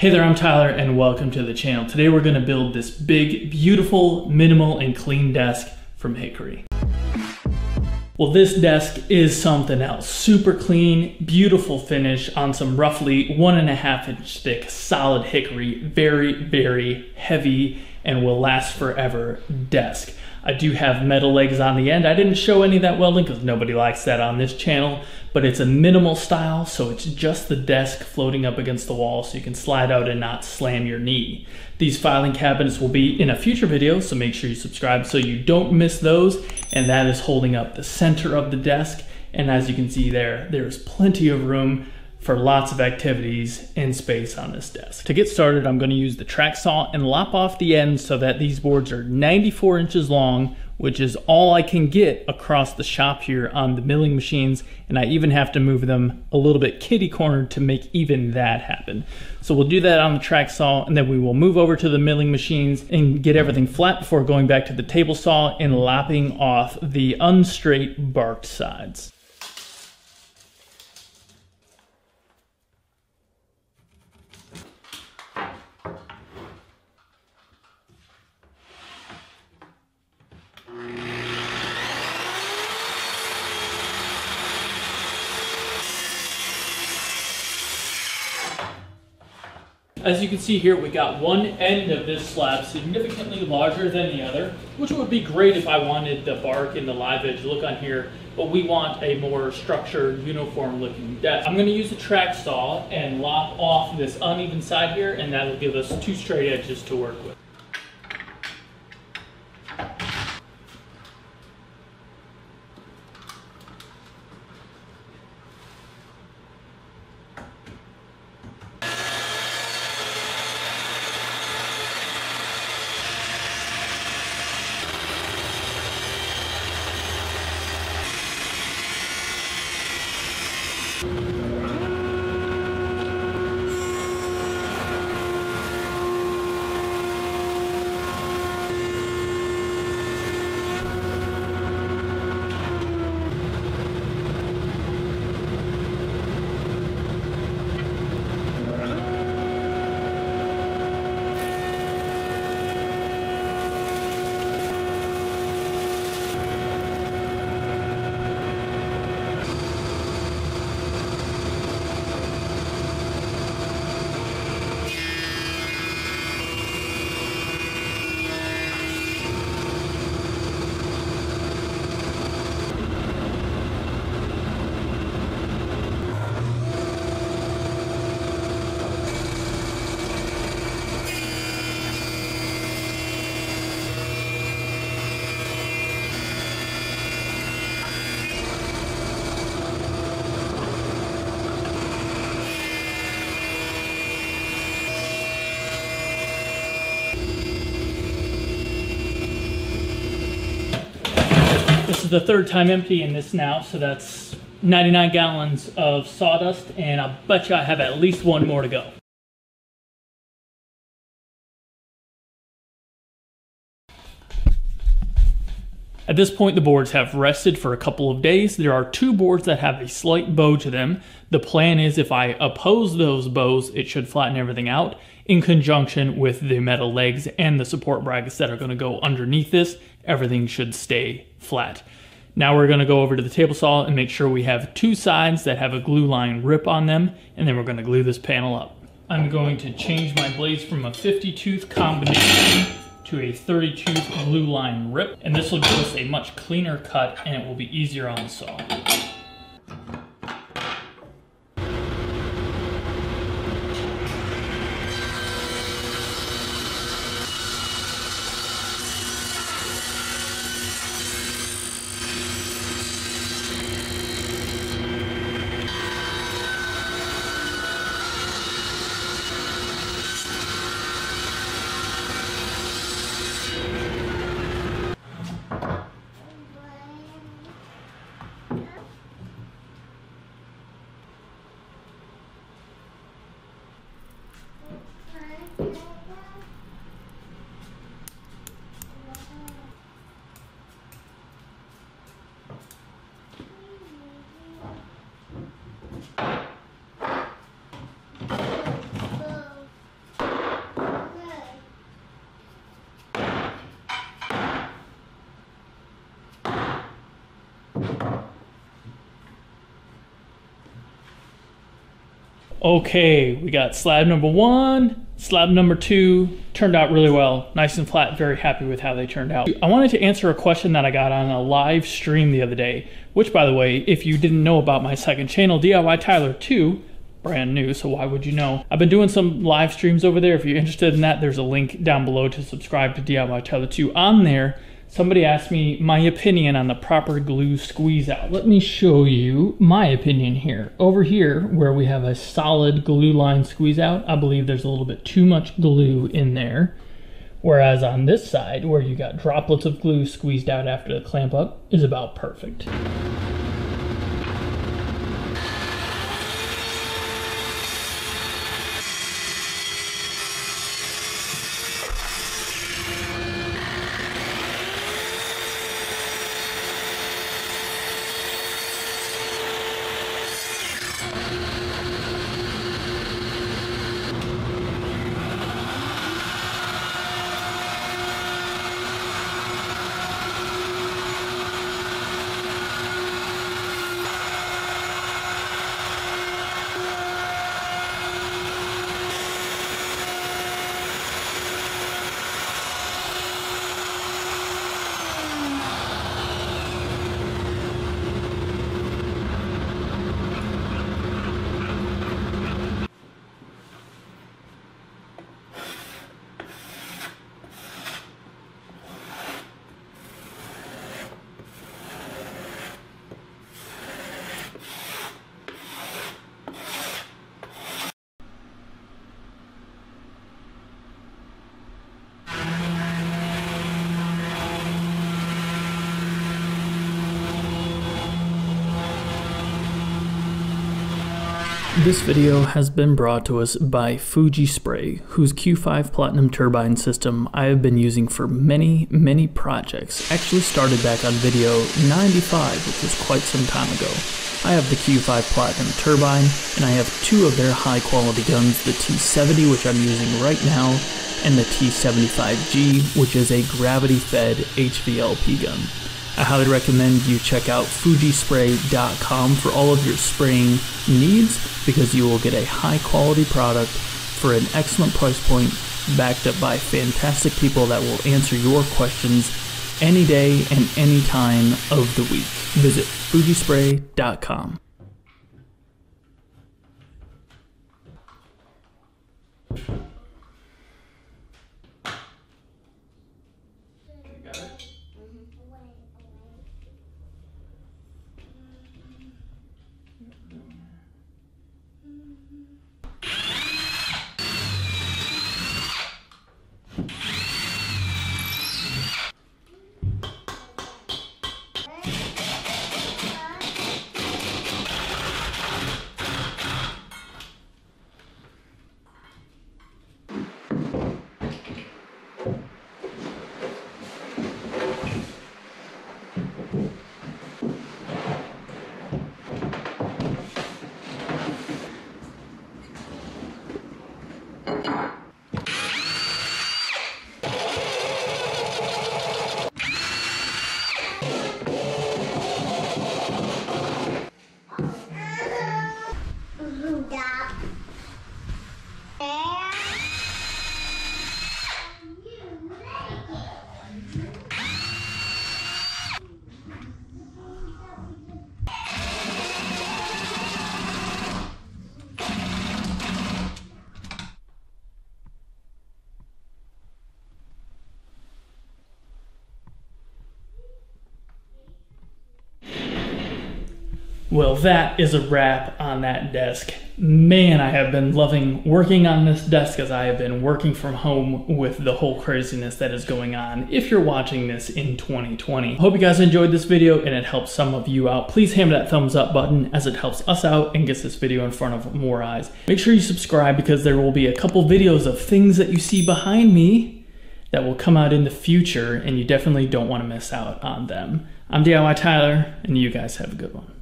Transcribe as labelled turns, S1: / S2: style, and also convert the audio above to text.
S1: Hey there, I'm Tyler and welcome to the channel. Today we're gonna build this big, beautiful, minimal, and clean desk from Hickory. Well, this desk is something else. Super clean, beautiful finish on some roughly one and a half inch thick solid hickory. Very, very heavy and will last forever desk. I do have metal legs on the end. I didn't show any of that welding because nobody likes that on this channel, but it's a minimal style, so it's just the desk floating up against the wall so you can slide out and not slam your knee. These filing cabinets will be in a future video, so make sure you subscribe so you don't miss those, and that is holding up the center of the desk. And as you can see there, there's plenty of room for lots of activities in space on this desk. To get started, I'm gonna use the track saw and lop off the ends so that these boards are 94 inches long, which is all I can get across the shop here on the milling machines. And I even have to move them a little bit kitty cornered to make even that happen. So we'll do that on the track saw and then we will move over to the milling machines and get everything flat before going back to the table saw and lopping off the unstraight barked sides. As you can see here, we got one end of this slab significantly larger than the other, which would be great if I wanted the bark and the live edge look on here, but we want a more structured, uniform looking desk. I'm gonna use a track saw and lop off this uneven side here, and that'll give us two straight edges to work with. This is the third time emptying this now, so that's 99 gallons of sawdust, and I bet you I have at least one more to go. At this point, the boards have rested for a couple of days. There are two boards that have a slight bow to them. The plan is if I oppose those bows, it should flatten everything out in conjunction with the metal legs and the support brackets that are gonna go underneath this everything should stay flat. Now we're gonna go over to the table saw and make sure we have two sides that have a glue line rip on them, and then we're gonna glue this panel up. I'm going to change my blades from a 50 tooth combination to a 30 tooth glue line rip, and this will give us a much cleaner cut and it will be easier on the saw. Okay, we got slab number one, slab number two, turned out really well. Nice and flat, very happy with how they turned out. I wanted to answer a question that I got on a live stream the other day, which by the way, if you didn't know about my second channel, DIY Tyler 2, brand new, so why would you know? I've been doing some live streams over there. If you're interested in that, there's a link down below to subscribe to DIY Tyler 2 on there somebody asked me my opinion on the proper glue squeeze out. Let me show you my opinion here. Over here, where we have a solid glue line squeeze out, I believe there's a little bit too much glue in there. Whereas on this side, where you got droplets of glue squeezed out after the clamp up, is about perfect. This video has been brought to us by Fuji Spray, whose Q5 Platinum turbine system I have been using for many, many projects. Actually started back on video 95, which was quite some time ago. I have the Q5 Platinum turbine, and I have two of their high quality guns, the T70, which I'm using right now, and the T75G, which is a gravity fed HVLP gun. I highly recommend you check out fujispray.com for all of your spraying needs because you will get a high quality product for an excellent price point backed up by fantastic people that will answer your questions any day and any time of the week. Visit fujispray.com. Well, that is a wrap on that desk. Man, I have been loving working on this desk as I have been working from home with the whole craziness that is going on if you're watching this in 2020. Hope you guys enjoyed this video and it helps some of you out. Please hammer that thumbs up button as it helps us out and gets this video in front of more eyes. Make sure you subscribe because there will be a couple videos of things that you see behind me that will come out in the future and you definitely don't want to miss out on them. I'm DIY Tyler and you guys have a good one.